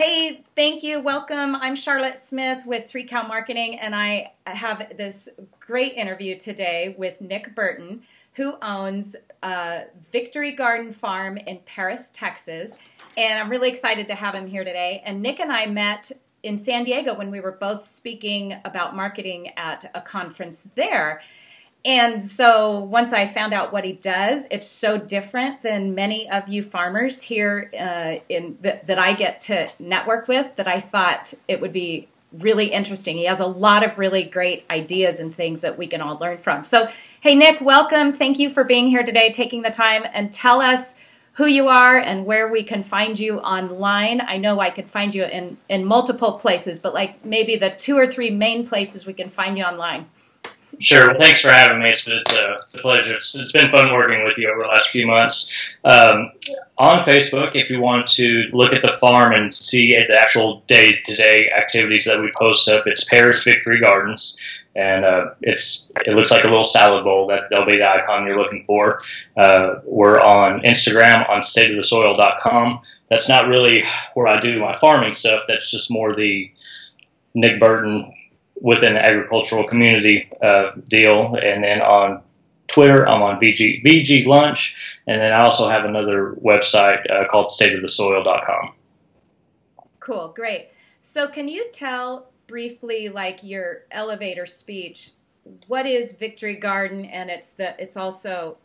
Hey, thank you. Welcome. I'm Charlotte Smith with Three Cow Marketing, and I have this great interview today with Nick Burton, who owns uh, Victory Garden Farm in Paris, Texas. And I'm really excited to have him here today. And Nick and I met in San Diego when we were both speaking about marketing at a conference there. And so once I found out what he does, it's so different than many of you farmers here uh, in the, that I get to network with that I thought it would be really interesting. He has a lot of really great ideas and things that we can all learn from. So, hey, Nick, welcome. Thank you for being here today, taking the time, and tell us who you are and where we can find you online. I know I can find you in, in multiple places, but like maybe the two or three main places we can find you online. Sure. Well, thanks for having me. It's, it's, a, it's a, pleasure. It's, it's been fun working with you over the last few months. Um, on Facebook, if you want to look at the farm and see the actual day-to-day activities that we post up, it's Paris Victory Gardens, and uh, it's it looks like a little salad bowl. That that'll be the icon you're looking for. Uh, we're on Instagram on stateofthesoil.com. That's not really where I do my farming stuff. That's just more the Nick Burton within the agricultural community uh, deal. And then on Twitter, I'm on VG, VG Lunch. And then I also have another website uh, called stateofthesoil.com. Cool, great. So, can you tell briefly, like your elevator speech, what is Victory Garden? And it's the it's also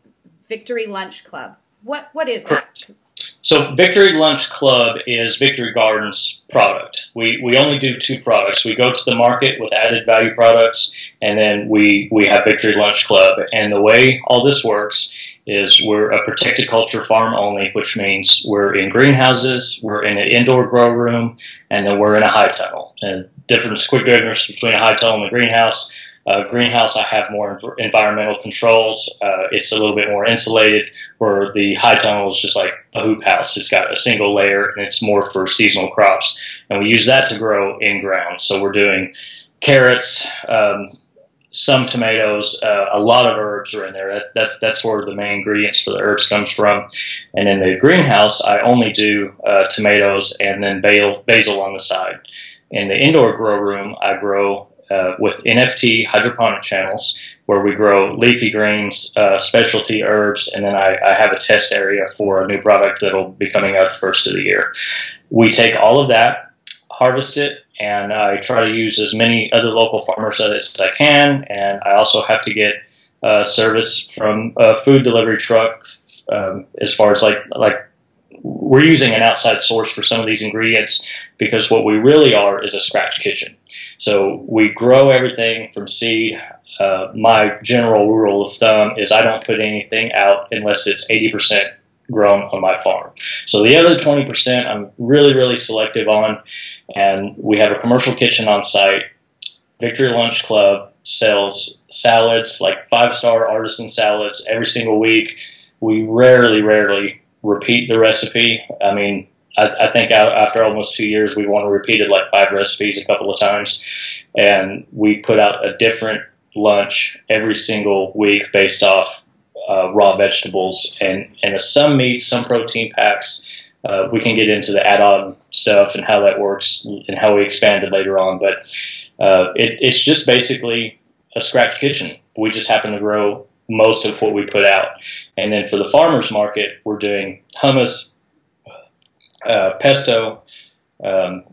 Victory Lunch Club. What what is Correct. that? So Victory Lunch Club is Victory Garden's product. We, we only do two products. We go to the market with added value products, and then we, we have Victory Lunch Club. And the way all this works is we're a protected culture farm only, which means we're in greenhouses, we're in an indoor grow room, and then we're in a high tunnel. And difference, quick difference between a high tunnel and a greenhouse uh, greenhouse, I have more env- environmental controls. Uh, it's a little bit more insulated. Where the high tunnel is just like a hoop house. It's got a single layer, and it's more for seasonal crops. And we use that to grow in ground. So we're doing carrots, um, some tomatoes, uh, a lot of herbs are in there. That, that's that's where the main ingredients for the herbs comes from. And in the greenhouse, I only do uh, tomatoes and then basil, basil on the side. In the indoor grow room, I grow uh, with NFT hydroponic channels where we grow leafy greens, uh, specialty herbs, and then I, I, have a test area for a new product that'll be coming out the first of the year. We take all of that, harvest it, and I try to use as many other local farmers as I can, and I also have to get uh, service from a food delivery truck um, as far as like like we're using an outside source for some of these ingredients because what we really are is a scratch kitchen. So we grow everything from seed. Uh, my general rule of thumb is I don't put anything out unless it's 80% grown on my farm. So the other 20% I'm really, really selective on. And we have a commercial kitchen on site. Victory Lunch Club sells salads, like five star artisan salads, every single week. We rarely, rarely repeat the recipe. I mean, I, I think after almost two years, we want to repeat it like five recipes a couple of times, and we put out a different lunch every single week based off uh, raw vegetables and and some meats, some protein packs. Uh, we can get into the add-on stuff and how that works and how we expand it later on, but uh, it, it's just basically a scratch kitchen. We just happen to grow most of what we put out. And then for the farmers market, we're doing hummus, uh, pesto, um,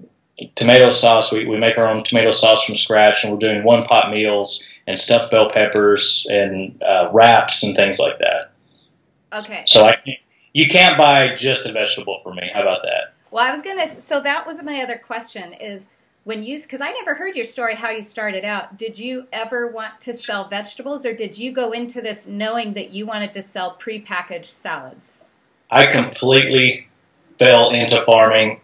tomato sauce. We, we make our own tomato sauce from scratch, and we're doing one pot meals and stuffed bell peppers and uh, wraps and things like that. Okay. So I, you can't buy just a vegetable for me. How about that? Well, I was gonna. So that was my other question: is when you because I never heard your story how you started out. Did you ever want to sell vegetables, or did you go into this knowing that you wanted to sell prepackaged salads? I completely fell into farming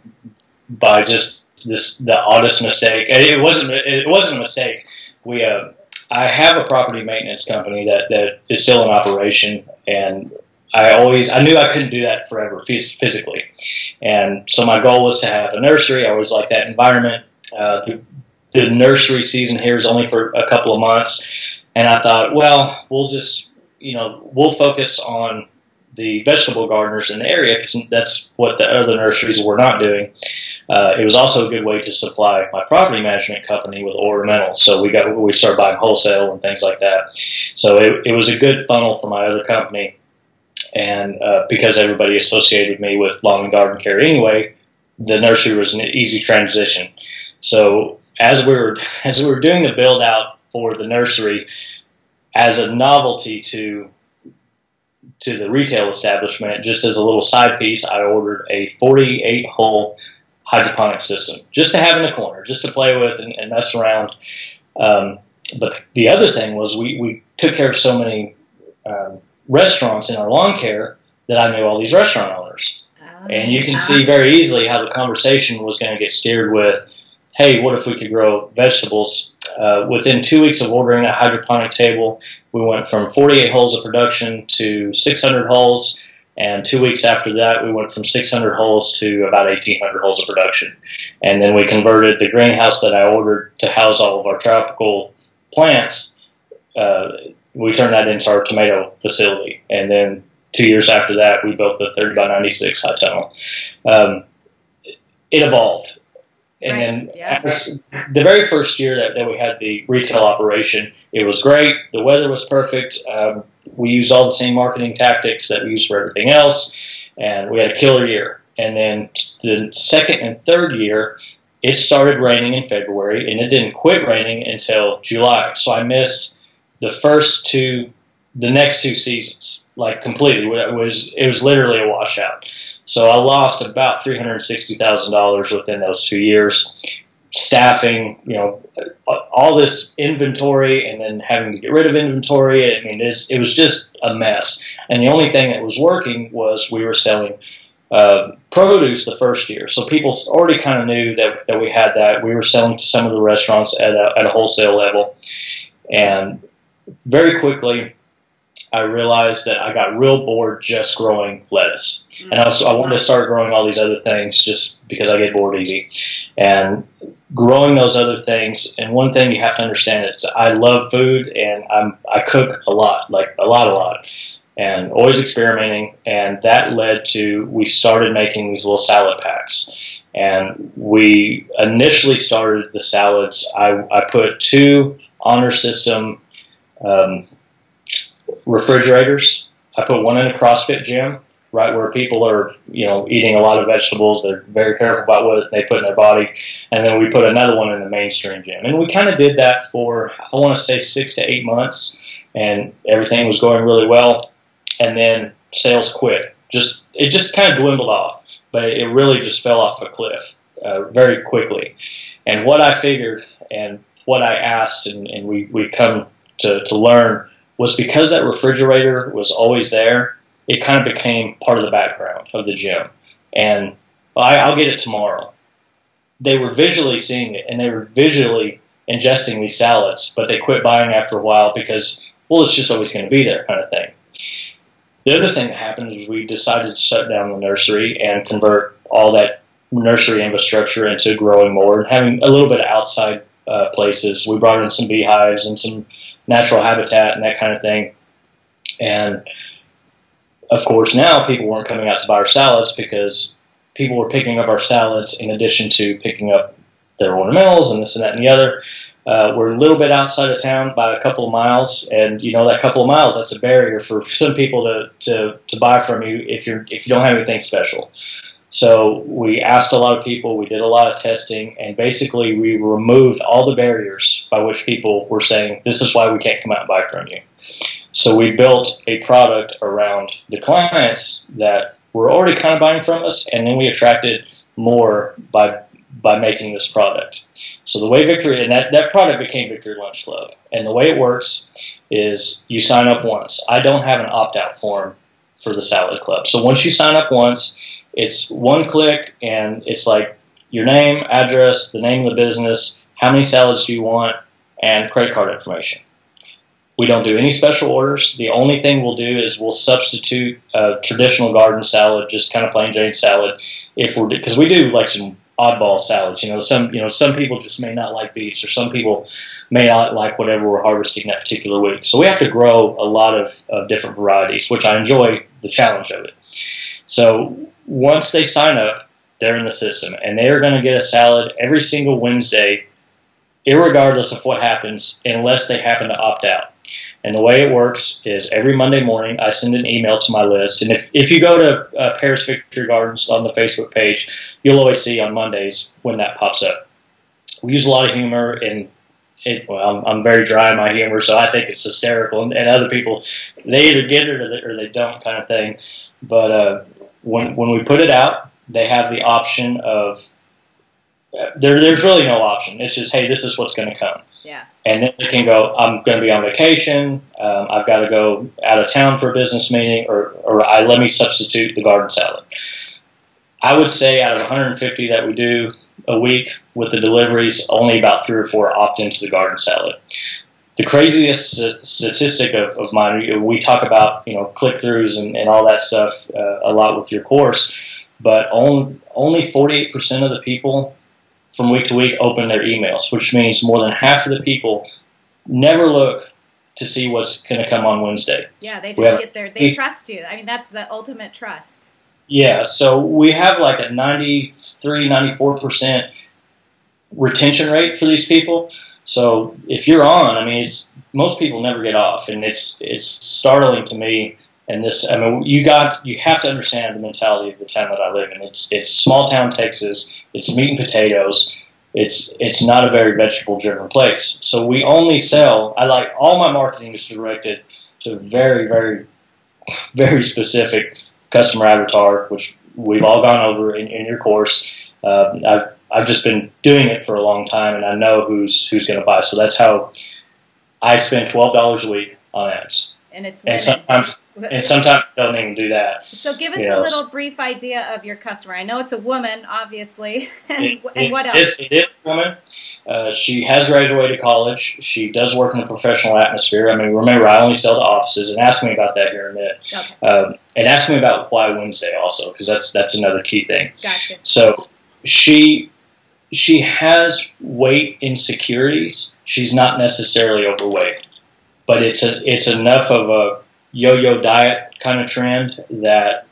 by just this the oddest mistake. It wasn't it wasn't a mistake. We uh, I have a property maintenance company that that is still in operation, and I always I knew I couldn't do that forever physically, and so my goal was to have a nursery. I was like that environment. Uh, the, the nursery season here is only for a couple of months, and I thought, well, we'll just you know we'll focus on the vegetable gardeners in the area because that's what the other nurseries were not doing. Uh, it was also a good way to supply my property management company with ornamentals. So we got we started buying wholesale and things like that. So it, it was a good funnel for my other company, and uh, because everybody associated me with lawn and garden care anyway, the nursery was an easy transition. So as we were as we were doing the build out for the nursery, as a novelty to to the retail establishment, just as a little side piece, I ordered a 48 hole hydroponic system just to have in the corner, just to play with and, and mess around. Um, but the other thing was we, we took care of so many um, restaurants in our lawn care that I knew all these restaurant owners. Oh, and you can see very easily how the conversation was going to get steered with, hey, what if we could grow vegetables? Uh, within two weeks of ordering a hydroponic table, we went from 48 holes of production to 600 holes. And two weeks after that, we went from 600 holes to about 1,800 holes of production. And then we converted the greenhouse that I ordered to house all of our tropical plants. Uh, we turned that into our tomato facility. And then two years after that, we built the 30 by 96 high tunnel. Um, it evolved. And right. then yeah. the very first year that, that we had the retail operation, it was great. The weather was perfect. Um, we used all the same marketing tactics that we used for everything else, and we had a killer year. And then the second and third year, it started raining in February, and it didn't quit raining until July. So I missed the first two, the next two seasons, like completely. It was it was literally a washout. So I lost about three hundred sixty thousand dollars within those two years, staffing, you know, all this inventory, and then having to get rid of inventory. I mean, it was just a mess. And the only thing that was working was we were selling uh, produce the first year. So people already kind of knew that, that we had that. We were selling to some of the restaurants at a, at a wholesale level. And very quickly, I realized that I got real bored just growing lettuce. And I, was, I wanted to start growing all these other things just because I get bored easy. And growing those other things, and one thing you have to understand is I love food and I'm, I cook a lot, like a lot, a lot, and always experimenting. And that led to, we started making these little salad packs. And we initially started the salads. I, I put two honor system um, refrigerators. I put one in a CrossFit gym, right where people are, you know, eating a lot of vegetables. They're very careful about what they put in their body. And then we put another one in the mainstream gym. And we kind of did that for, I want to say, six to eight months. And everything was going really well. And then sales quit. Just It just kind of dwindled off. But it really just fell off a cliff uh, very quickly. And what I figured and what I asked, and, and we, we come to, to learn was because that refrigerator was always there, it kind of became part of the background of the gym. And I, I'll get it tomorrow. They were visually seeing it and they were visually ingesting these salads, but they quit buying after a while because, well, it's just always going to be there kind of thing. The other thing that happened is we decided to shut down the nursery and convert all that nursery infrastructure into growing more and having a little bit of outside uh, places. We brought in some beehives and some natural habitat and that kind of thing. And of course, now people weren't coming out to buy our salads because people were picking up our salads in addition to picking up their ornamentals and this and that and the other. Uh, we're a little bit outside of town by a couple of miles, and you know that couple of miles that's a barrier for some people to, to, to buy from you if you're if you don't have anything special. So we asked a lot of people, we did a lot of testing, and basically we removed all the barriers by which people were saying, this is why we can't come out and buy from you. So we built a product around the clients that were already kind of buying from us, and then we attracted more by by making this product. So the way Victory and that, that product became Victory Lunch Club. And the way it works is you sign up once. I don't have an opt out form for the salad club. So once you sign up once, it's one click and it's like your name, address, the name of the business, how many salads do you want, and credit card information. We don't do any special orders. The only thing we'll do is we'll substitute a traditional garden salad, just kind of plain Jane salad, if we're because we do like some oddball salads. You know, some you know some people just may not like beets, or some people may not like whatever we're harvesting that particular week. So we have to grow a lot of, of different varieties, which I enjoy the challenge of it. So once they sign up, they're in the system, and they are going to get a salad every single Wednesday, regardless of what happens, unless they happen to opt out. And the way it works is every Monday morning, I send an email to my list. And if, if you go to uh, Paris Victory Gardens on the Facebook page, you'll always see on Mondays when that pops up. We use a lot of humor, and it, well, I'm, I'm very dry in my humor, so I think it's hysterical. And, and other people, they either get it or they, don't, kind of thing. But uh, when when we put it out, they have the option of uh, there. There's really no option. It's just, hey, this is what's going to come. Yeah. And then they can go, I'm going to be on vacation. Um, I've got to go out of town for a business meeting, or, or I, let me substitute the garden salad. I would say out of 150 that we do a week with the deliveries, only about three or four opt into the garden salad. The craziest statistic of, of mine, we talk about you know click throughs and, and all that stuff uh, a lot with your course, but only, only 48% of the people from week to week open their emails, which means more than half of the people never look to see what's going to come on Wednesday. Yeah, they just get there. They trust you. I mean, that's the ultimate trust. Yeah, so we have like a 93, 94% retention rate for these people. So if you're on, I mean, it's most people never get off, and it's it's startling to me and this, I mean, you got you have to understand the mentality of the town that I live in. It's it's small town Texas. It's meat and potatoes. It's it's not a very vegetable driven place. So we only sell. I like all my marketing is directed to very very very specific customer avatar, which we've all gone over in, in your course. Uh, I've I've just been doing it for a long time, and I know who's who's going to buy. So that's how I spend twelve dollars a week on ads. And it's and sometimes and sometimes don't even do that. So give us you a know. little brief idea of your customer. I know it's a woman, obviously, and, it, and what else? Is, it is a woman. Uh, she has graduated college. She does work in a professional atmosphere. I mean, remember, I only sell to offices, and ask me about that here in a minute. Okay. Um, and ask me about why Wednesday also, because that's that's another key thing. Gotcha. So she she has weight insecurities. She's not necessarily overweight, but it's a it's enough of a yo-yo diet kind of trend that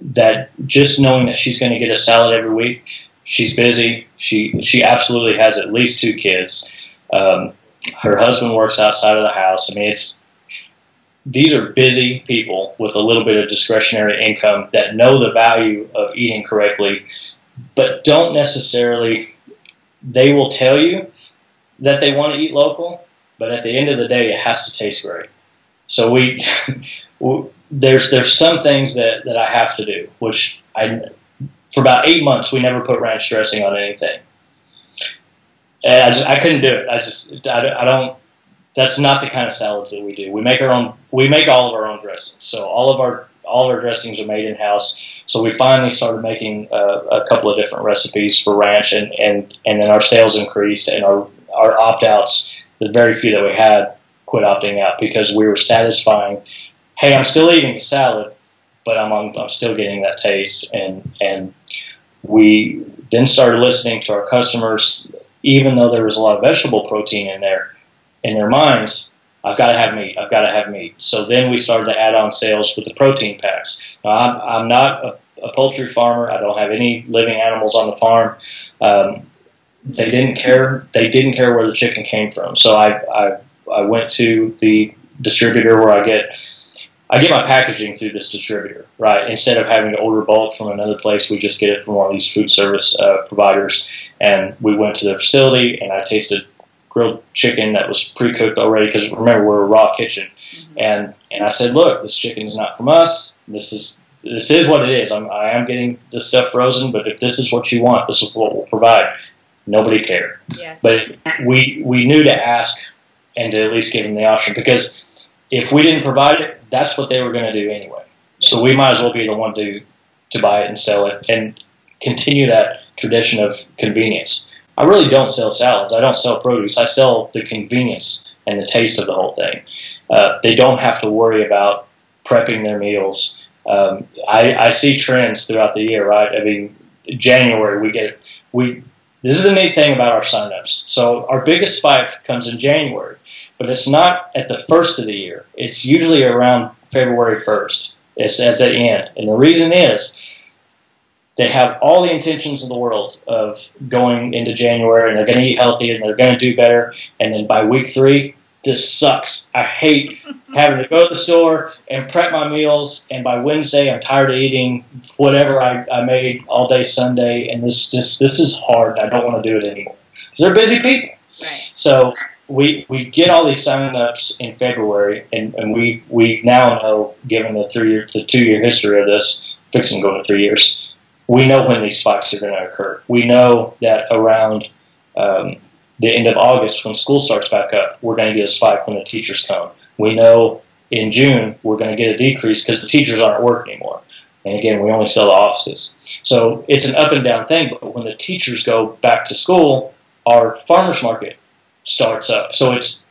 that just knowing that she's going to get a salad every week, she's busy. She she absolutely has at least two kids. Um, her husband works outside of the house. I mean, it's these are busy people with a little bit of discretionary income that know the value of eating correctly, but don't necessarily. They will tell you that they want to eat local, but at the end of the day, it has to taste great. So we, there's there's some things that, that I have to do, which I for about eight months we never put ranch dressing on anything. And I just I couldn't do it. I just I, I don't. That's not the kind of salads that we do. We make our own. We make all of our own dressings. So all of our all of our dressings are made in house. So we finally started making uh, a couple of different recipes for ranch, and, and, and then our sales increased, and our our opt outs, the very few that we had, quit opting out because we were satisfying. Hey, I'm still eating the salad, but I'm on, I'm still getting that taste, and and we then started listening to our customers, even though there was a lot of vegetable protein in there, in their minds. I've got to have meat. I've got to have meat. So then we started to add on sales with the protein packs. Now, I'm, I'm not a, a poultry farmer. I don't have any living animals on the farm. Um, they didn't care. They didn't care where the chicken came from. So I, I I went to the distributor where I get I get my packaging through this distributor, right? Instead of having to order bulk from another place, we just get it from one of these food service uh, providers. And we went to the facility, and I tasted grilled chicken that was pre-cooked already. Because remember, we're a raw kitchen, mm-hmm. and and I said, look, this chicken is not from us. This is this is what it is. I'm, I am getting this stuff frozen, but if this is what you want, this is what we'll provide. Nobody cared. Yeah. But we we knew to ask and to at least give them the option because if we didn't provide it, that's what they were going to do anyway. So we might as well be the one to to buy it and sell it and continue that tradition of convenience. I really don't sell salads. I don't sell produce. I sell the convenience and the taste of the whole thing. Uh, they don't have to worry about prepping their meals. Um, I, I see trends throughout the year, right? I mean, January we get we. This is the neat thing about our signups. So our biggest spike comes in January but it's not at the first of the year. It's usually around February 1st. It's at the end. And the reason is they have all the intentions in the world of going into January and they're going to eat healthy and they're going to do better. And then by week three, this sucks. I hate having to go to the store and prep my meals. And by Wednesday, I'm tired of eating whatever I, I made all day Sunday. And this just this is hard. I don't want to do it anymore because they're busy people. Right. So we we get all these sign-ups in February, and, and we we now know, given the three year the two year history of this, fixing to go to three years, we know when these spikes are going to occur. We know that around um, the end of August, when school starts back up, we're going to get a spike when the teachers come. We know in June we're going to get a decrease because the teachers aren't working anymore. And again, we only sell the offices. So it's an up and down thing. But when the teachers go back to school, our farmers market starts up. So it's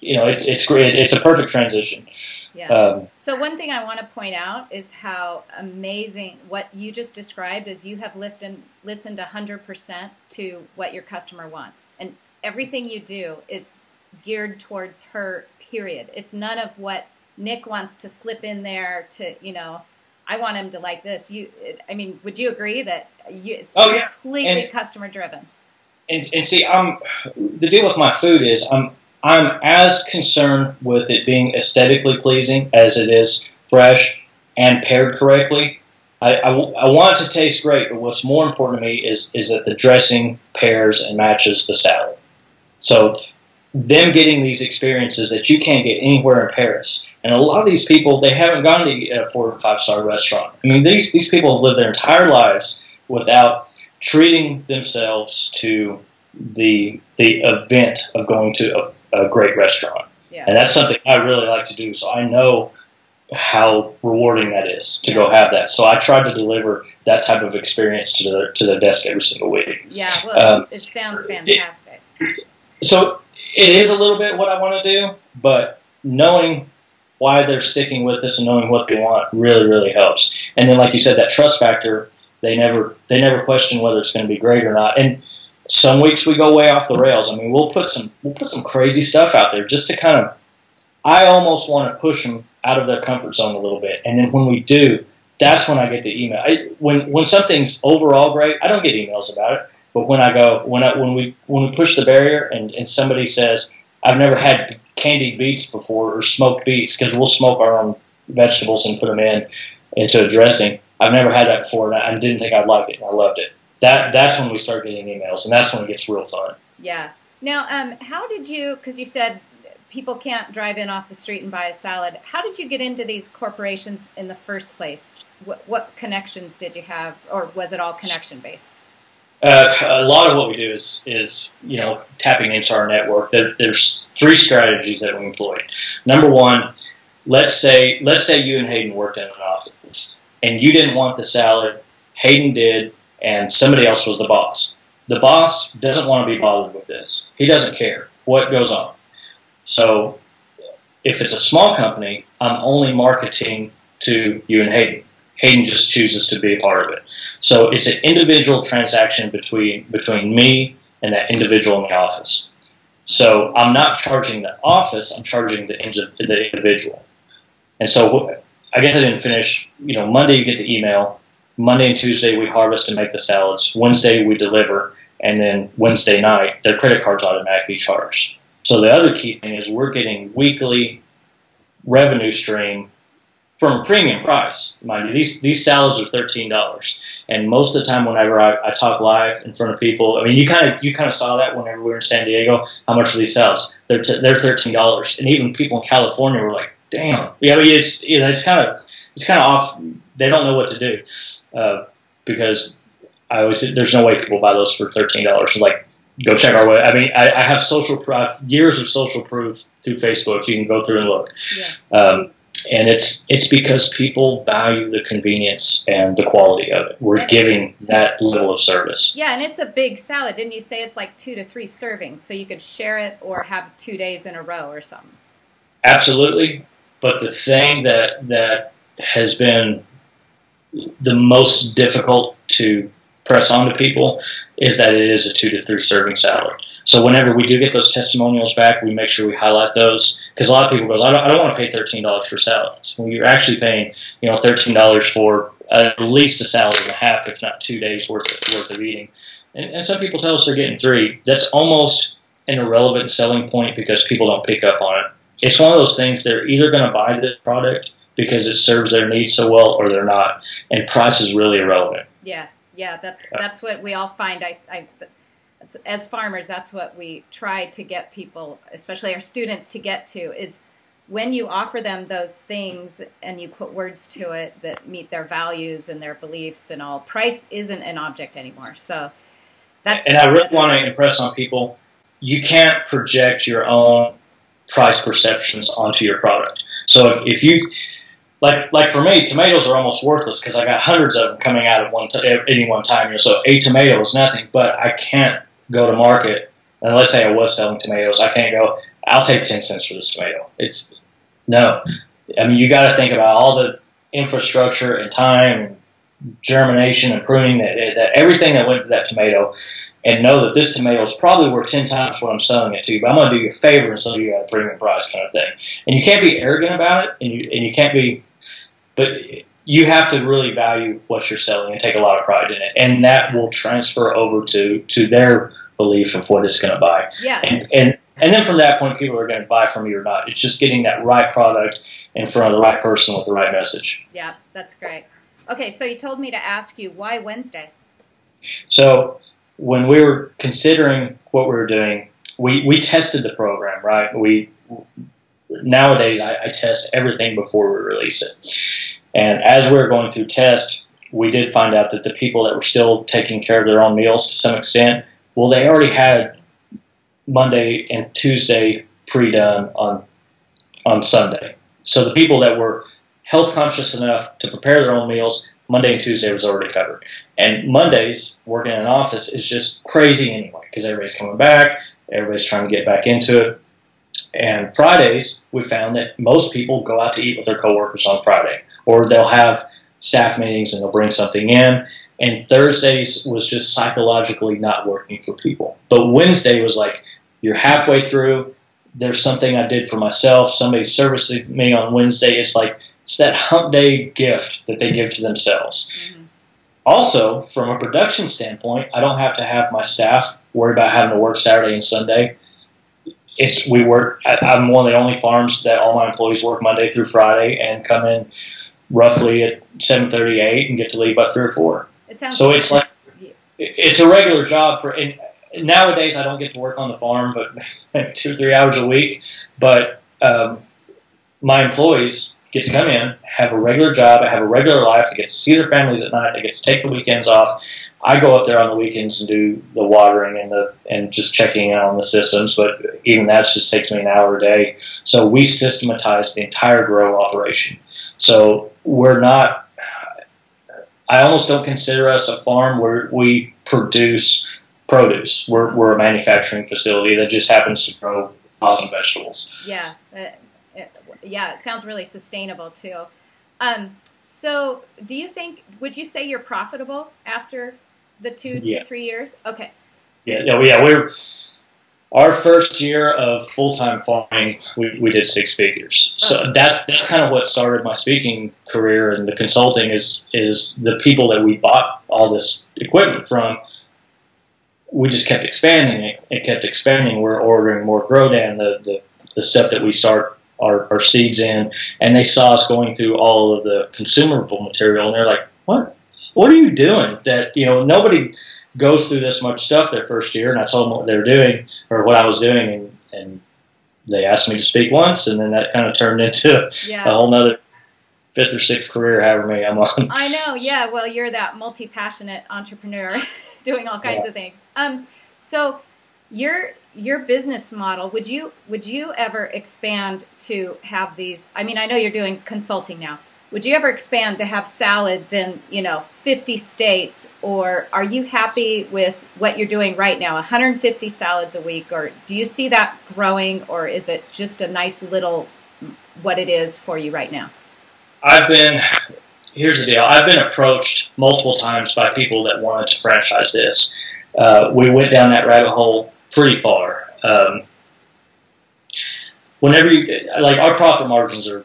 you know it's it's great. It's a perfect transition. Yeah. Um, so one thing I want to point out is how amazing what you just described is you have listened listened 100% to what your customer wants. And everything you do is geared towards her period. It's none of what Nick wants to slip in there to, you know, I want him to like this. You I mean, would you agree that you, it's oh, yeah. completely and, customer driven? And, and see, I'm the deal with my food is I'm I'm as concerned with it being aesthetically pleasing as it is fresh and paired correctly. I, I, I, want it to taste great, but what's more important to me is, is that the dressing pairs and matches the salad. So, them getting these experiences that you can't get anywhere in Paris. And a lot of these people, they haven't gone to a four or five star restaurant. I mean, these, these people have lived their entire lives without treating themselves to the the event of going to a, a great restaurant. Yeah. And that's something I really like to do. So I know how rewarding that is to yeah. go have that. So I try to deliver that type of experience to the to the desk every single week. Yeah, well, um, it sounds fantastic. It, so it is a little bit what I want to do, but knowing why they're sticking with us and knowing what they want really really helps. And then, like you said, that trust factor. They never they never question whether it's going to be great or not. And some weeks we go way off the rails. I mean, we'll put some we'll put some crazy stuff out there just to kind of. I almost want to push them out of their comfort zone a little bit, and then when we do, that's when I get the email. I, when when something's overall great, I don't get emails about it. But when I go when I, when we when we push the barrier and, and somebody says I've never had candied beets before or smoked beets because we'll smoke our own vegetables and put them in into a dressing. I've never had that before, and I didn't think I'd like it, and I loved it that that's when we start getting emails, and that's when it gets real fun. Yeah. Now, um, how did you? Because you said people can't drive in off the street and buy a salad. How did you get into these corporations in the first place? What, what connections did you have, or was it all connection based? Uh, a lot of what we do is, is you know, tapping into our network. There, there's three strategies that we employ. Number one, let's say let's say you and Hayden worked in an office, and you didn't want the salad. Hayden did and somebody else was the boss. The boss doesn't want to be bothered with this. He doesn't care what goes on. So if it's a small company, I'm only marketing to you and Hayden. Hayden just chooses to be a part of it. So it's an individual transaction between between me and that individual in the office. So I'm not charging the office, I'm charging the, the individual. And so I guess I didn't finish. You know, Monday you get the email. Monday and Tuesday we harvest and make the salads. Wednesday we deliver, and then Wednesday night their credit cards automatically charged. So the other key thing is we're getting weekly revenue stream from a premium price. Mind you, these these salads are thirteen dollars, and most of the time, whenever I, I, talk live in front of people, I mean, you kind of you kind of saw that whenever we were in San Diego. How much are these salads? They're t- they're thirteen dollars, and even people in California were like, "Damn!" Yeah, mean, it's you know, it's kind of it's kind of off. They don't know what to do uh, because I always there's no way people buy those for thirteen dollars. Like go check our web. I mean, I, I have social proof, years of social proof through Facebook. You can go through and look. Yeah. Um, and it's it's because people value the convenience and the quality of it. We're and giving that level of service. Yeah, and it's a big salad. Didn't you say it's like two to three servings, so you could share it or have two days in a row or something? Absolutely. But the thing that that has been the most difficult to press on to people is that it is a two to three serving salad. So whenever we do get those testimonials back, we make sure we highlight those because a lot of people goes, I don't, I don't want to pay thirteen dollars for salads. When you're actually paying, you know, thirteen dollars for at least a salad and a half, if not two days worth of, worth of eating. And, and some people tell us they're getting three. That's almost an irrelevant selling point because people don't pick up on it. It's one of those things they're either going to buy the product because it serves their needs so well, or they're not. And price is really irrelevant. Yeah, yeah, that's that's what we all find. I, I as farmers, that's what we try to get people, especially our students, to get to is when you offer them those things and you put words to it that meet their values and their beliefs and all, price isn't an object anymore. So that's and I really want to impress on people: you can't project your own price perceptions onto your product. So if, if you like like for me, tomatoes are almost worthless because I got hundreds of them coming out at one t- any one time. So a tomato is nothing, but I can't go to market, and let's say I was selling tomatoes, I can't go, I'll take 10 cents for this tomato. It's no. I mean, you got to think about all the infrastructure and time and germination and pruning that, that everything that went to that tomato and know that this tomato is probably worth 10 times what I'm selling it to you, but I'm going to do you a favor and sell you at a premium price kind of thing. And you can't be arrogant about it, and you, and you can't be, but you have to really value what you're selling and take a lot of pride in it. And that will transfer over to, to their belief of what it's going to buy. Yeah. And, and and then from that point, people are going to buy from you or not. It's just getting that right product in front of the right person with the right message. Yeah, that's great. Okay, so you told me to ask you why Wednesday. So when we were considering what we were doing, we, we tested the program, right? We nowadays I, I test everything before we release it, and as we were going through test, we did find out that the people that were still taking care of their own meals to some extent well, they already had Monday and Tuesday pre-done on on Sunday. So the people that were health conscious enough to prepare their own meals, Monday and Tuesday was already covered. And Mondays working in an office is just crazy anyway because everybody's coming back, everybody's trying to get back into it. And Fridays, we found that most people go out to eat with their coworkers on Friday, or they'll have staff meetings and they'll bring something in. And Thursdays was just psychologically not working for people. But Wednesday was like, you're halfway through. There's something I did for myself. Somebody servicing me on Wednesday. It's like, it's that hump day gift that they give to themselves. Mm-hmm. Also, from a production standpoint, I don't have to have my staff worry about having to work Saturday and Sunday. It's we work. I'm one of the only farms that all my employees work Monday through Friday and come in roughly at 7:38 and get to leave by three or four. It sounds so it's like it's a regular job for. And nowadays, I don't get to work on the farm, but two or three hours a week. But um, my employees get to come in, have a regular job, I have a regular life. They get to see their families at night. They get to take the weekends off. I go up there on the weekends and do the watering and the and just checking in on the systems, but even that just takes me an hour a day. So we systematize the entire grow operation. So we're not I almost don't consider us a farm where we produce produce. We're, we're a manufacturing facility that just happens to grow awesome vegetables. Yeah, uh, yeah, it sounds really sustainable too. Um, so, do you think? Would you say you're profitable after the two yeah. to three years? Okay. Yeah, yeah, yeah. We're our first year of full time farming, we, we did six figures. So oh. that's that's kind of what started my speaking career and the consulting is is the people that we bought all this equipment from. We just kept expanding it. It kept expanding. We're ordering more Grodan, the, the, the stuff that we start our, our seeds in, and they saw us going through all of the consumable material, and they're like, "What? What are you doing? That you know nobody." goes through this much stuff their first year, and I told them what they were doing or what I was doing, and, and they asked me to speak once, and then that kind of turned into yeah. a whole nother fifth or sixth career, however many I'm on. I know, yeah. Well, you're that multi passionate entrepreneur doing all kinds yeah. of things. Um, so your your business model would you would you ever expand to have these? I mean, I know you're doing consulting now. Would you ever expand to have salads in you know 50 states? Or are you happy with what you're doing right now 150 salads a week? Or do you see that growing? Or is it just a nice little what it is for you right now? I've been here's the deal. I've been approached multiple times by people that wanted to franchise this. Uh, we went down that rabbit hole pretty far. Um, whenever you like, our profit margins are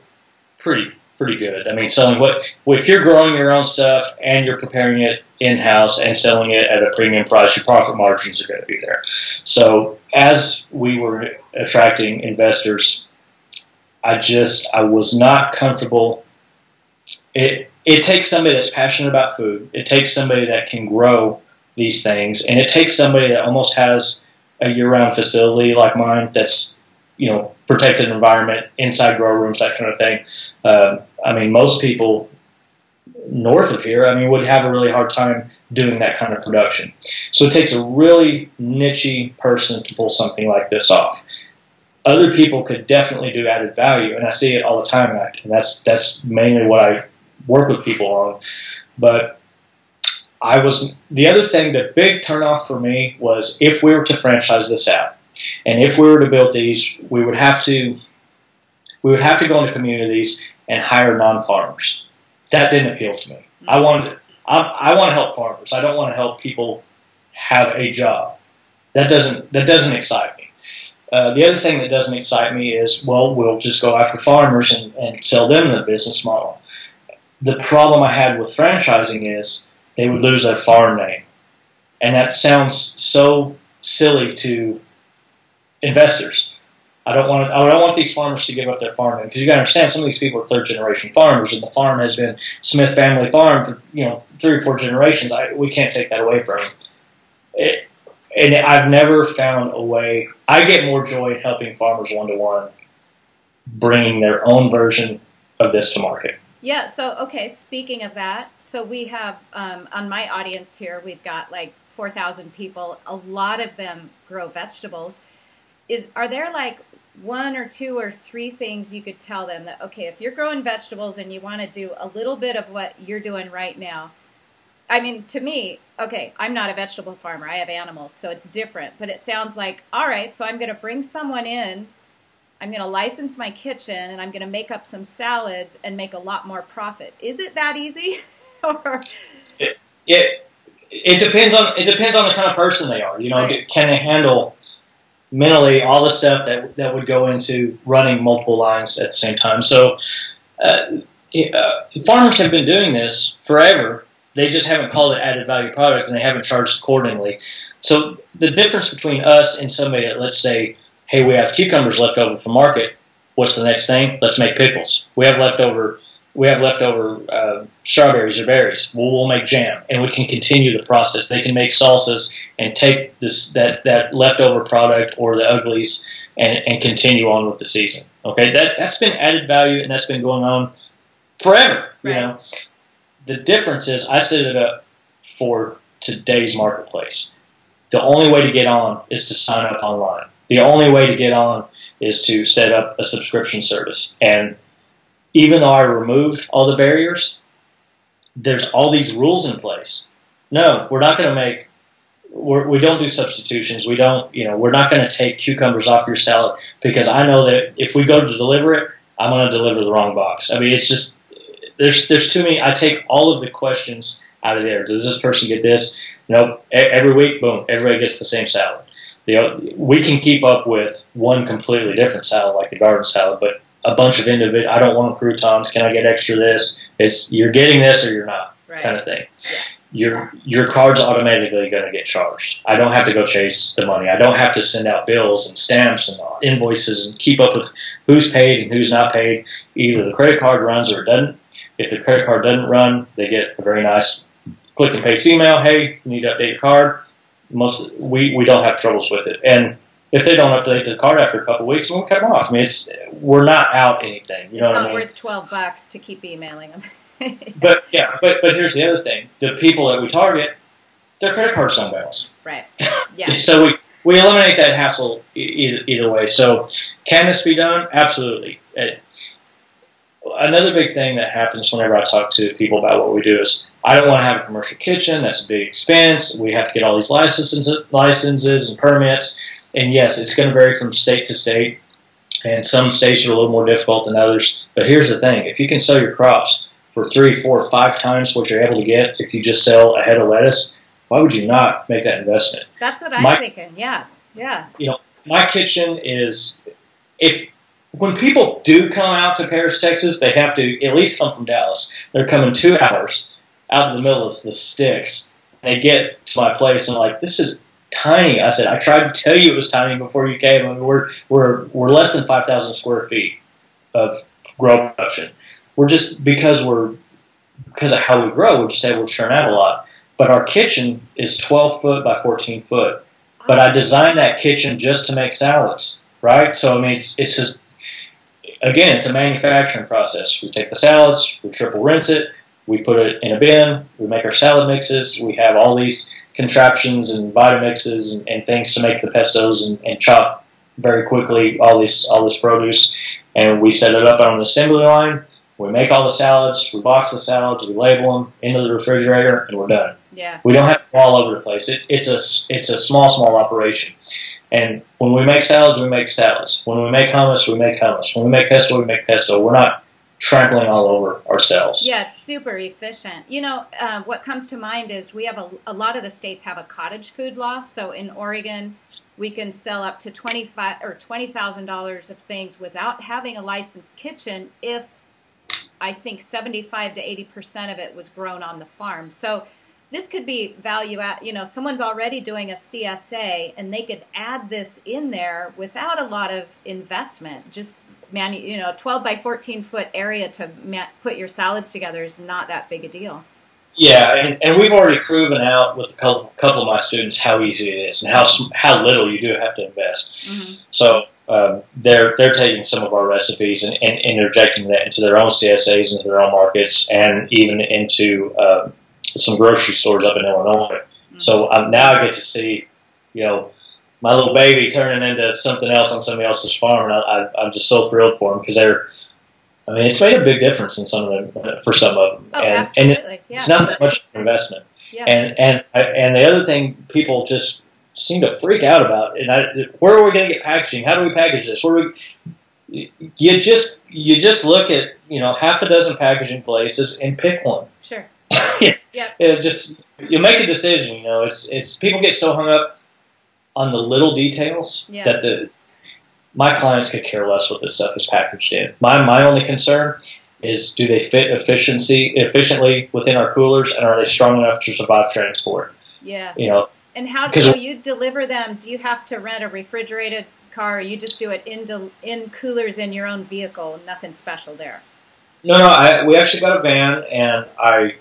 pretty pretty good. I mean, selling what if you're growing your own stuff and you're preparing it in house and selling it at a premium price, your profit margins are going to be there. So as we were attracting investors, I just I was not comfortable. It it takes somebody that's passionate about food. It takes somebody that can grow these things, and it takes somebody that almost has a year-round facility like mine that's you know protected environment, inside grow rooms, that kind of thing. Um, I mean, most people north of here, I mean, would have a really hard time doing that kind of production. So it takes a really nichey person to pull something like this off. Other people could definitely do added value, and I see it all the time, and that's that's mainly what I work with people on. But I was the other thing, the big turnoff for me was if we were to franchise this out, and if we were to build these, we would have to we would have to go into communities and hire non-farmers. That didn't appeal to me. I wanted I, I want to help farmers. I don't want to help people have a job. That doesn't that doesn't excite me. Uh, the other thing that doesn't excite me is well, we'll just go after farmers and, and sell them the business model. The problem I had with franchising is they would lose their farm name, and that sounds so silly to investors. I don't want to, I don't want these farmers to give up their farm name because you got to understand some of these people are third generation farmers and the farm has been Smith family farm for you know three or four generations. I, we can't take that away from them. It, and I've never found a way. I get more joy in helping farmers one to one, bringing their own version of this to market. Yeah. So okay. Speaking of that, so we have um, on my audience here, we've got like four thousand people. A lot of them grow vegetables is are there like one or two or three things you could tell them that okay if you're growing vegetables and you want to do a little bit of what you're doing right now i mean to me okay i'm not a vegetable farmer i have animals so it's different but it sounds like all right so i'm going to bring someone in i'm going to license my kitchen and i'm going to make up some salads and make a lot more profit is it that easy or it, it, it depends on it depends on the kind of person they are you know right. can they handle mentally all the stuff that that would go into running multiple lines at the same time. So uh, uh, farmers have been doing this forever. They just haven't called it added value product and they haven't charged accordingly. So the difference between us and somebody that let's say, hey, we have cucumbers left over from market. What's the next thing? Let's make pickles. We have leftover we have leftover uh, strawberries or berries. Well, we'll make jam, and we can continue the process. They can make salsas and take this that that leftover product or the uglies and, and continue on with the season. Okay, that that's been added value, and that's been going on forever. Right. You know, the difference is I set it up for today's marketplace. The only way to get on is to sign up online. The only way to get on is to set up a subscription service and even though I removed all the barriers, there's all these rules in place. No, we're not going to make. We're, we do not do substitutions. We don't. You know, we're not going to take cucumbers off your salad because I know that if we go to deliver it, I'm going to deliver the wrong box. I mean, it's just there's there's too many. I take all of the questions out of there. Does this person get this? Nope. Every week, boom, everybody gets the same salad. The, we can keep up with one completely different salad, like the garden salad, but a bunch of individual. I don't want croutons. Can I get extra this? It's you're getting this or you're not, right. kind of thing. Yeah. Your your card's automatically going to get charged. I don't have to go chase the money. I don't have to send out bills and stamps and invoices and keep up with who's paid and who's not paid. Either the credit card runs or it doesn't. If the credit card doesn't run, they get a very nice click and paste email. Hey, you need to update your card. Most we we don't have troubles with it and if they don't update the card after a couple weeks, we'll cut them off. I mean, it's we're not out anything. You it's know not I mean? worth twelve bucks to keep emailing them. but yeah, but but here's the other thing: the people that we target, their credit cards don't bounce. Right. Yeah. so we we eliminate that hassle either, either way. So can this be done? Absolutely. It, another big thing that happens whenever I talk to people about what we do is I don't want to have a commercial kitchen. That's a big expense. We have to get all these licenses, licenses and permits. And yes, it's going to vary from state to state, and some states are a little more difficult than others. But here's the thing: if you can sell your crops for three, four, five times what you're able to get if you just sell a head of lettuce, why would you not make that investment? That's what I'm My- thinking. Yeah, yeah. You know, my kitchen is if when people do come out to Paris, Texas, they have to at least come from Dallas. They're coming two hours out in the middle of the sticks. They get to my place and like, this is tiny. I said, I tried to tell you it was tiny before you came. I mean, we're we're we're less than five thousand square feet of grow production. We're just because we're because of how we grow, we're just able to churn out a lot. But our kitchen is twelve foot by fourteen foot. But I designed that kitchen just to make salads, right? So I mean, it's it's a again, it's a manufacturing process. We take the salads, we triple rinse it, we put it in a bin, we make our salad mixes. We have all these contraptions and Vitamixes and, and things to make the pestos and, and chop very quickly all this all this produce. And we set it up on an assembly line. We make all the salads, we box the salads, we label them into the refrigerator, and we're done. Yeah. We don't have to go all over the place. It, it's a it's a small small operation. And when we make salads, we make salads. When we make hummus, we make hummus. When we make pesto, we make pesto. We're not trampling all over ourselves. Yeah, it's super efficient. You know, uh, what comes to mind is we have a, a lot of the states have a cottage food law. So in Oregon, we can sell up to twenty five or twenty thousand dollars of things without having a licensed kitchen if I think seventy five to eighty percent of it was grown on the farm. So this could be value add. You know, someone's already doing a CSA, and they could add this in there without a lot of investment. Just man, you know, 12 by 14 foot area to put your salads together is not that big a deal. Yeah, and, and we've already proven out with a couple, couple of my students how easy it is and how how little you do have to invest. Mm-hmm. So um, they're they're taking some of our recipes and, and interjecting that into their own CSAs, into their own markets, and even into uh, some grocery stores up in Illinois. So um, now I get to see, you know, my little baby turning into something else on somebody else's farm, and I, I, I'm just so thrilled for them because they're. I mean, it's made a big difference in some of them for some of them, Oh, and, and absolutely. yeah. it's not that much of an investment. Yeah. And and and the other thing people just seem to freak out about, and I, where are we going to get packaging? How do we package this? Where do we? You just you just look at you know half a dozen packaging places and pick one. Sure. yeah. Yep. It just you make a decision. You know, it's it's people get so hung up on the little details Yeah. that the my clients could care less what this stuff is packaged in. My my only concern is do they fit efficiency efficiently within our coolers and are they strong enough to survive transport? Yeah. You know, And how do you deliver them? Do you have to rent a refrigerated car? Or you just do it in in coolers in your own vehicle? Nothing special there. no, no. I, we actually got a van and I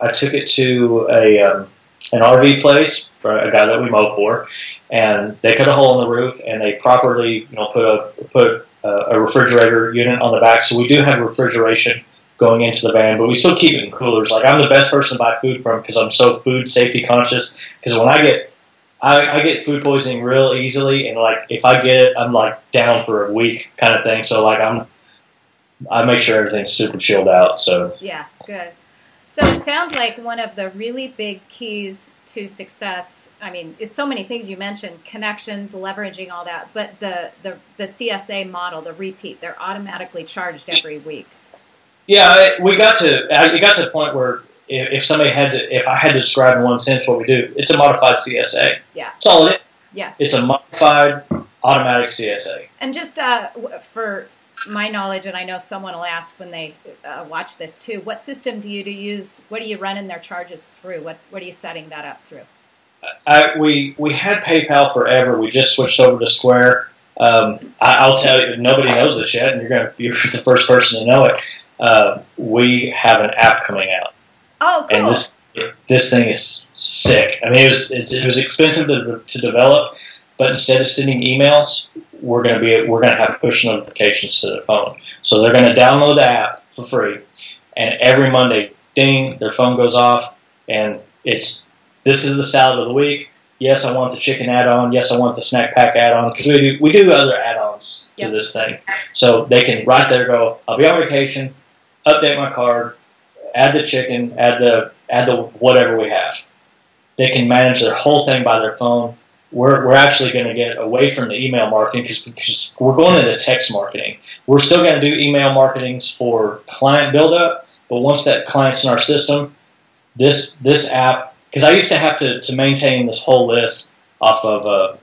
I took it to a um, an RV place for a guy that we mow for, and they cut a hole in the roof and they properly you know put a put a, a refrigerator unit on the back. So we do have refrigeration going into the van, but we still keep it in coolers. Like I'm the best person to buy food from because I'm so food safety conscious. Because when I get I, I get food poisoning real easily, and like if I get it, I'm like down for a week kind of thing. So like I'm I make sure everything's super chilled out. So Yeah. Good. So it sounds like one of the really big keys to success. I mean, is so many things you mentioned: connections, leveraging all that. But the the the CSA model, the repeat, they're automatically charged every week. Yeah, we got to I- it got to the point where if, if somebody had to, if I had to describe in one sense what we do, it's a modified CSA. Yeah. That's all it is. Yeah. It's a modified automatic CSA. And just uh, for my knowledge, and I know someone will ask when they uh, watch this too, what system do you do use? What are you running their charges through? What what are you setting that up through? I, we we had PayPal forever. We just switched over to Square. Um, I, I'll tell you, nobody knows this yet, and you're gonna you're the first person to know it. Uh, we have an app coming out. Oh, cool. and this this thing is sick. I mean, it was it's, it was expensive to, to develop, but instead of sending emails, we're gonna be we're gonna have push notifications to their phone. So they're gonna download the app for free, and every Monday, ding, their phone goes off, and it's this is the salad of the week. Yes, I want the chicken add-on. Yes, I want the snack pack add-on because we do we do other add-ons Yep. to this thing. So they can right there go. I'll be on vacation. Update my card add the chicken, add the add the whatever we have. They can manage their whole thing by their phone. We're, we're actually going to get away from the email marketing because because we're going into text marketing. We're still going to do email marketings for client buildup, but once that client's in our system, this this app because I used to have to, to maintain this whole list off of a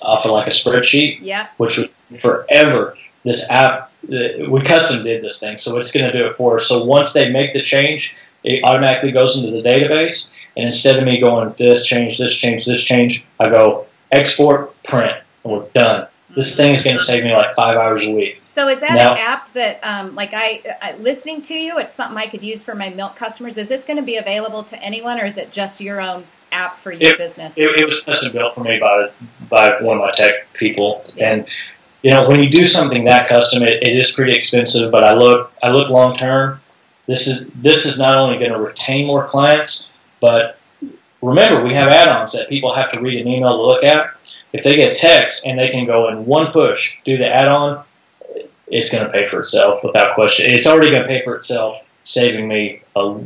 off of like a spreadsheet, Yeah. which was forever. This app, uh, we custom did this thing, so it's going to do it for us. So once they make the change, it automatically goes into the database. And instead of me going this change, this change, this change, I go export, print, and we're done. This thing is going to save me like five hours a week. So is that Now- an app that, um, like I, I, listening to you, it's something I could use for my milk customers. Is this going to be available to anyone, or is it just your own app for your business? It, it was custom built for me by by one of my tech people, and you know when you do something that custom, it, it is pretty expensive. But I look I look long term. This is this is not only going to retain more clients, but remember we have add-ons that people have to read an email to look at. If they get text and they can go in one push, do the add-on, it's going to pay for itself without question. It's already going to pay for itself, saving me a,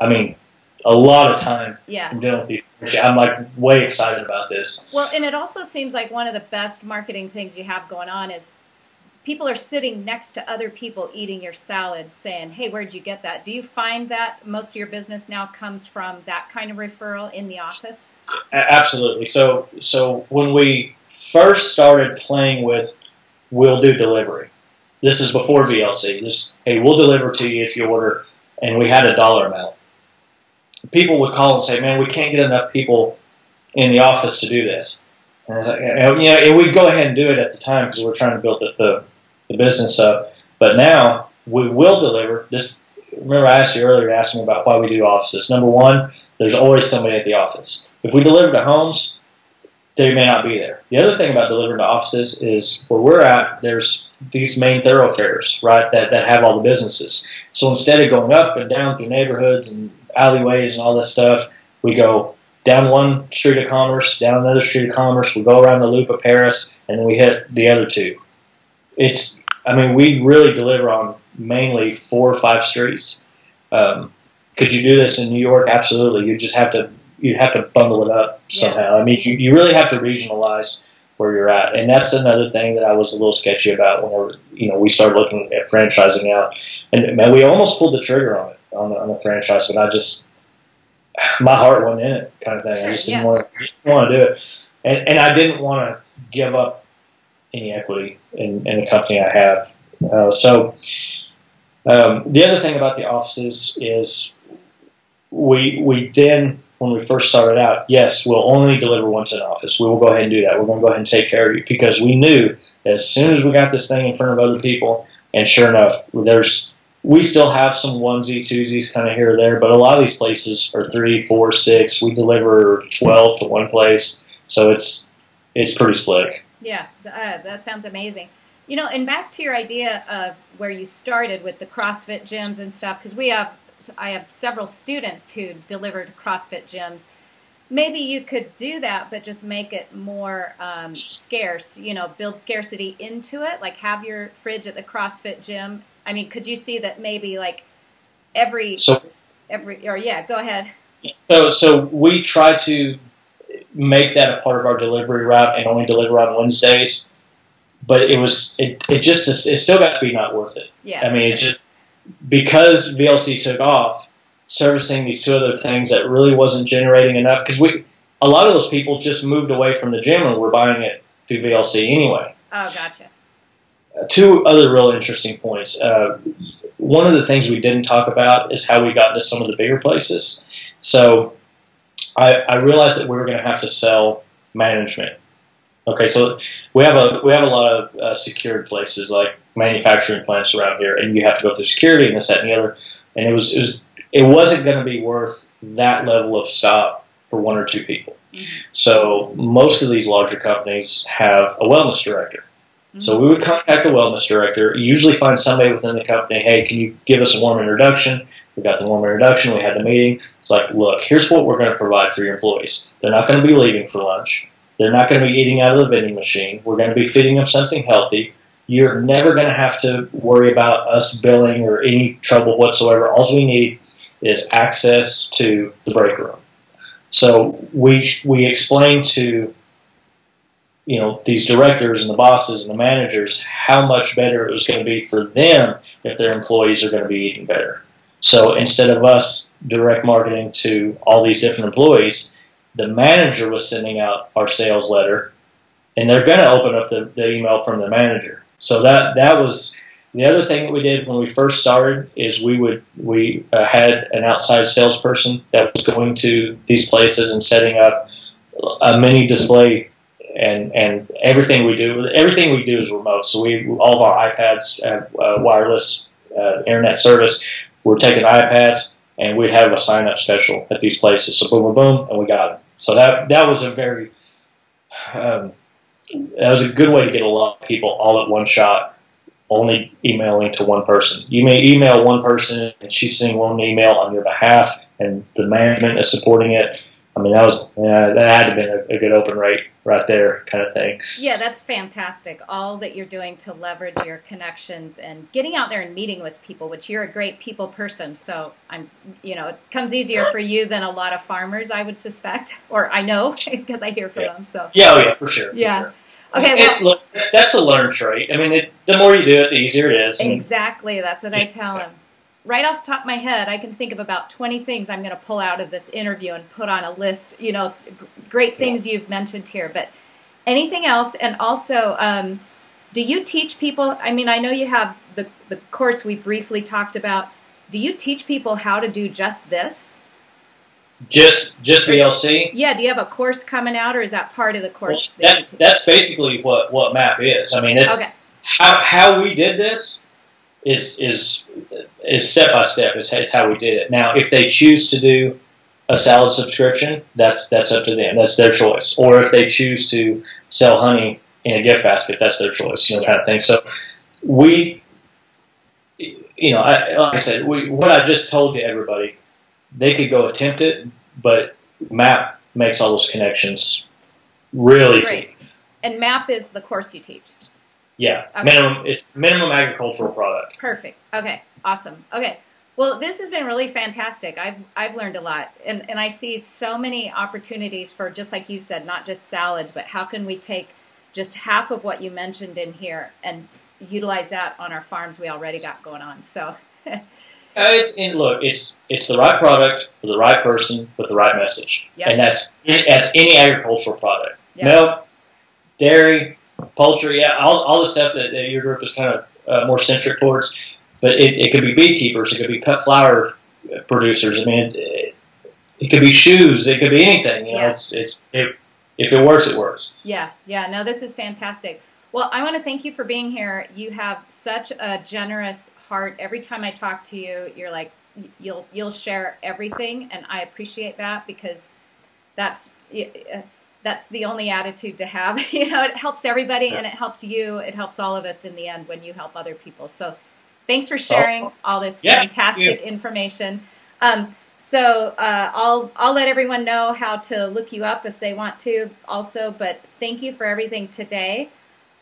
I mean, a lot of time yeah. Dealing with these. I'm like way excited about this. Well, and it also seems like one of the best marketing things you have going on is people are sitting next to other people eating your salad saying, Hey, where'd you get that? Do you find that most of your business now comes from that kind of referral in the office? Absolutely. So, so when we first started playing with, we'll do delivery. This is before VLC. This, hey, we'll deliver to you if you order, and we had a dollar amount. People would call and say, "Man, we can't get enough people in the office to do this." And like, you know, and we'd go ahead and do it at the time because we're trying to build the, the, the business up. But now we will deliver. This remember I asked you earlier, asking about why we do offices. Number one, there's always somebody at the office. If we deliver to homes, they may not be there. The other thing about delivering to offices is where we're at, there's these main thoroughfares, right, that, that have all the businesses. So instead of going up and down through neighborhoods and alleyways and all this stuff, we go down one street of commerce, down another street of commerce, we go around the loop of Paris, and then we hit the other two. It's, I mean, we really deliver on mainly four or five streets. Um, could you do this in New York? Absolutely. You just have to you have to bundle it up somehow. I mean, you, you really have to regionalize where you're at, and that's another thing that I was a little sketchy about whenever you know we started looking at franchising out. And man, we almost pulled the trigger on it on the, on the franchise, but I just my heart wasn't in it, kind of thing. I just didn't Yes. want to didn't want to do it, and and I didn't want to give up any equity in, in the company I have. Uh, so um, the other thing about the offices is we we then when we first started out, yes, we'll only deliver once an office. We will go ahead and do that. We're going to go ahead and take care of you because we knew as soon as we got this thing in front of other people, and sure enough, there's we still have some onesie twosies kind of here or there, but a lot of these places are three, four, six. We deliver twelve to one place, so it's it's pretty slick. Yeah, uh, that sounds amazing. You know, and back to your idea of where you started with the CrossFit gyms and stuff, because we have, I have several students who delivered CrossFit gyms. Maybe you could do that, but just make it more um, scarce. You know, build scarcity into it. Like have your fridge at the CrossFit gym. I mean, could you see that maybe like every So every or yeah, go ahead. So, so we try to make that a part of our delivery route and only deliver on Wednesdays. But it was, it, it just, it still got to be not worth it. Yeah, I mean, for it just, because VLC took off, servicing these two other things that really wasn't generating enough, because we, a lot of those people just moved away from the gym and were buying it through VLC anyway oh, gotcha. uh, two other real interesting points. Uh, one of the things we didn't talk about is how we got into some of the bigger places. So I, I realized that we were going to have to sell management. Okay, so we have a we have a lot of uh, secured places like manufacturing plants around here, and you have to go through security and this, that, and the other. And it was it, was, it wasn't going to be worth that level of stop for one or two people. Mhm. So most of these larger companies have a wellness director. So we would contact the wellness director, usually find somebody within the company, hey, can you give us a warm introduction? We got the warm introduction, we had the meeting. It's like, look, here's what we're going to provide for your employees. They're not going to be leaving for lunch. They're not going to be eating out of the vending machine. We're going to be feeding them something healthy. You're never going to have to worry about us billing or any trouble whatsoever. All we need is access to the break room. So we we explain to you know these directors and the bosses and the managers how much better it was going to be for them if their employees are going to be eating better. So instead of us direct marketing to all these different employees, the manager was sending out our sales letter, and they're going to open up the, the email from the manager. So that that was the other thing that we did when we first started is we would we uh, had an outside salesperson that was going to these places and setting up a mini display and and everything we do everything we do is remote. So we all of our iPads have uh, wireless uh, internet service. We're taking iPads and we'd have a sign up special at these places. So boom, boom, boom, and we got it. So that that was a very um, that was a good way to get a lot of people all at one shot only emailing to one person. You may email one person and she's sending one email on your behalf, and the management is supporting it. I mean, that was yeah, that had to been a, a, good open rate right there, kind of thing. Yeah, that's fantastic. All that you're doing to leverage your connections and getting out there and meeting with people, which you're a great people person. So I'm, you know, it comes easier for you than a lot of farmers, I would suspect, or I know because I hear from yeah. them. So yeah, oh, yeah, for sure. Yeah. For sure. Okay, well, it, look, that's a learned trait. I mean, it, the more you do it, the easier it is. Exactly. That's what I tell them. Right off the top of my head, I can think of about 20 things I'm going to pull out of this interview and put on a list, you know, great things you've mentioned here. But anything else? And also, um, do you teach people? I mean, I know you have the, the course we briefly talked about. Do you teach people how to do just this? Just just VLC. Yeah. Do you have a course coming out, or is that part of the course? Well, that, that that's basically what what MAP is. I mean, it's okay. how how we did this is is is step by step is, how we did it. Now, if they choose to do a salad subscription, that's that's up to them. That's their choice. Or if they choose to sell honey in a gift basket, that's their choice. You know, kind of thing. So we, you know, I, like I said, we, what I just told to everybody they could go attempt it, but MAP makes all those connections really great. And MAP is the course you teach. Yeah, okay. minimum. It's minimum agricultural product. Perfect. Okay, awesome. Okay, well, this has been really fantastic. I've I've learned a lot, and and I see so many opportunities for just like you said, not just salads, but how can we take just half of what you mentioned in here and utilize that on our farms we already got going on. So. Uh, it's in, look, it's it's the right product for the right person with the right message, yep. and that's that's any agricultural product. Yep. Milk, dairy, poultry, yeah, all, all the stuff that, that your group is kind of uh, more centric towards. But it, it could be beekeepers, it could be cut flower producers. I mean, it, it, could be shoes, it could be anything. You know, yeah. it's it's it, if it works, it works. Yeah, yeah. No, this is fantastic. Well, I want to thank you for being here. You have such a generous heart. Every time I talk to you, you're like you'll you'll share everything, and I appreciate that because that's uh, that's the only attitude to have. you know, it helps everybody, yeah. and it helps you. It helps all of us in the end when you help other people. So, thanks for sharing oh. all this yeah, fantastic information. Um, so uh, I'll I'll let everyone know how to look you up if they want to also. But thank you for everything today.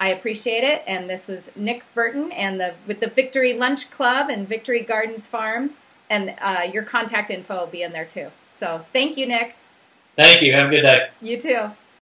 I appreciate it. And this was Nick Burton and the with the Victory Lunch Club and Victory Gardens Farm. And uh, your contact info will be in there too. So thank you, Nick. Thank you. Have a good day. You too.